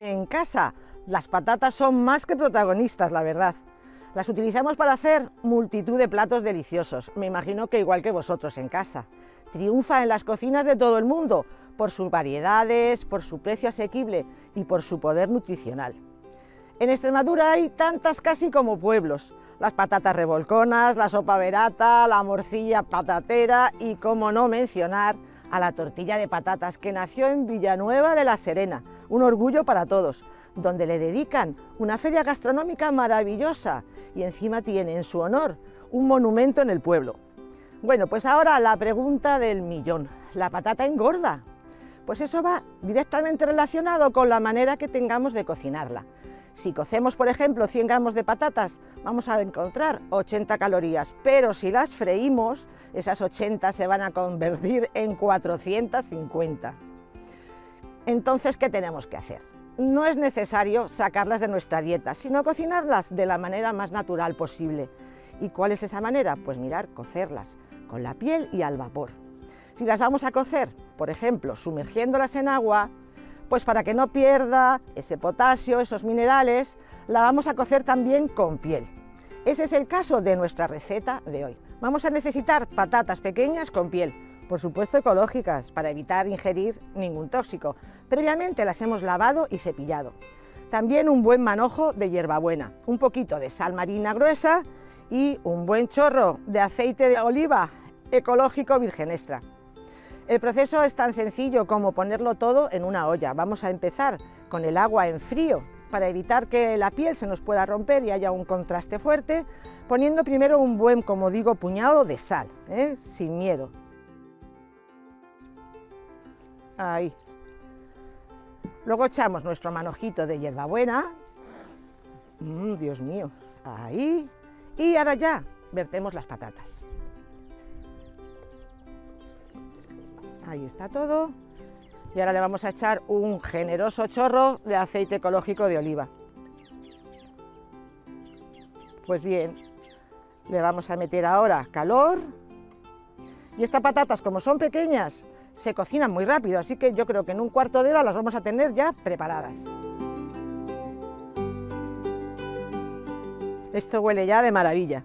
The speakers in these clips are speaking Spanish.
En casa, las patatas son más que protagonistas, la verdad. Las utilizamos para hacer multitud de platos deliciosos, me imagino que igual que vosotros en casa. Triunfa en las cocinas de todo el mundo por sus variedades, por su precio asequible y por su poder nutricional. En Extremadura hay tantas casi como pueblos. Las patatas revolconas, la sopa verata, la morcilla patatera y, como no mencionar, a la tortilla de patatas que nació en Villanueva de la Serena, un orgullo para todos, donde le dedican una feria gastronómica maravillosa y encima tiene en su honor un monumento en el pueblo. Bueno, pues ahora la pregunta del millón, ¿la patata engorda? Pues eso va directamente relacionado con la manera que tengamos de cocinarla. Si cocemos, por ejemplo, 100 gramos de patatas, vamos a encontrar 80 calorías, pero si las freímos, esas 80 se van a convertir en 450. Entonces, ¿qué tenemos que hacer? No es necesario sacarlas de nuestra dieta, sino cocinarlas de la manera más natural posible. ¿Y cuál es esa manera? Pues mirar, cocerlas con la piel y al vapor. Si las vamos a cocer, por ejemplo, sumergiéndolas en agua, pues para que no pierda ese potasio, esos minerales, la vamos a cocer también con piel. Ese es el caso de nuestra receta de hoy. Vamos a necesitar patatas pequeñas con piel, por supuesto ecológicas, para evitar ingerir ningún tóxico. Previamente las hemos lavado y cepillado. También un buen manojo de hierbabuena, un poquito de sal marina gruesa y un buen chorro de aceite de oliva ecológico virgen extra. El proceso es tan sencillo como ponerlo todo en una olla. Vamos a empezar con el agua en frío para evitar que la piel se nos pueda romper y haya un contraste fuerte, poniendo primero un buen, como digo, puñado de sal, ¿eh? sin miedo. Ahí. Luego echamos nuestro manojito de hierbabuena. Mm, Dios mío. Ahí. Y ahora ya vertemos las patatas. Ahí está todo. Y ahora le vamos a echar un generoso chorro de aceite ecológico de oliva. Pues bien, le vamos a meter ahora calor. Y estas patatas, como son pequeñas, se cocinan muy rápido, así que yo creo que en un cuarto de hora las vamos a tener ya preparadas. Esto huele ya de maravilla.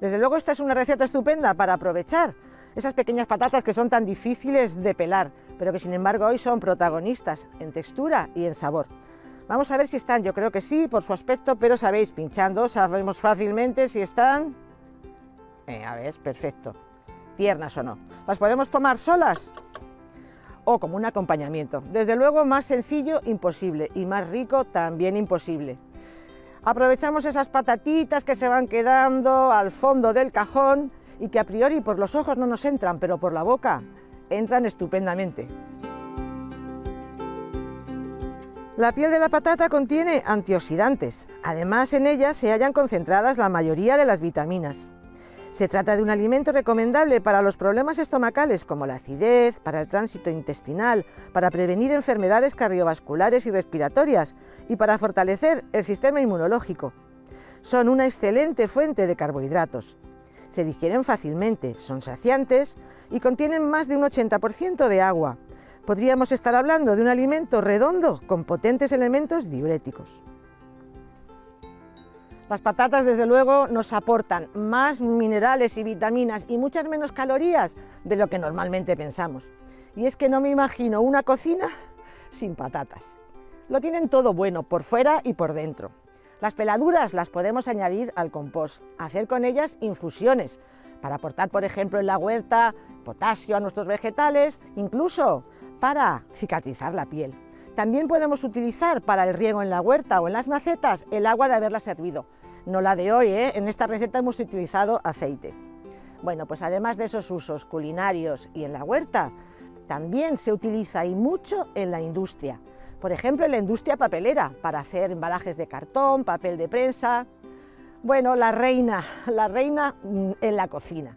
Desde luego esta es una receta estupenda para aprovechar esas pequeñas patatas que son tan difíciles de pelar, pero que sin embargo hoy son protagonistas en textura y en sabor. Vamos a ver si están, yo creo que sí, por su aspecto, pero sabéis, pinchando sabemos fácilmente si están... Eh, a ver, perfecto. Tiernas o no. ¿Las podemos tomar solas? O como un acompañamiento. Desde luego, más sencillo, imposible. Y más rico, también imposible. Aprovechamos esas patatitas que se van quedando al fondo del cajón y que a priori por los ojos no nos entran, pero por la boca entran estupendamente. La piel de la patata contiene antioxidantes. Además, en ella se hallan concentradas la mayoría de las vitaminas. Se trata de un alimento recomendable para los problemas estomacales como la acidez, para el tránsito intestinal, para prevenir enfermedades cardiovasculares y respiratorias y para fortalecer el sistema inmunológico. Son una excelente fuente de carbohidratos. Se digieren fácilmente, son saciantes y contienen más de un 80% de agua. Podríamos estar hablando de un alimento redondo con potentes elementos diuréticos. Las patatas, desde luego, nos aportan más minerales y vitaminas y muchas menos calorías de lo que normalmente pensamos. Y es que no me imagino una cocina sin patatas. Lo tienen todo bueno, por fuera y por dentro. Las peladuras las podemos añadir al compost, hacer con ellas infusiones, para aportar, por ejemplo, en la huerta potasio a nuestros vegetales, incluso para cicatrizar la piel. También podemos utilizar para el riego en la huerta o en las macetas el agua de haberla servido. No la de hoy, ¿eh? en esta receta hemos utilizado aceite. Bueno, pues además de esos usos culinarios y en la huerta, también se utiliza y mucho en la industria. Por ejemplo, en la industria papelera, para hacer embalajes de cartón, papel de prensa. Bueno, la reina, la reina mm, en la cocina.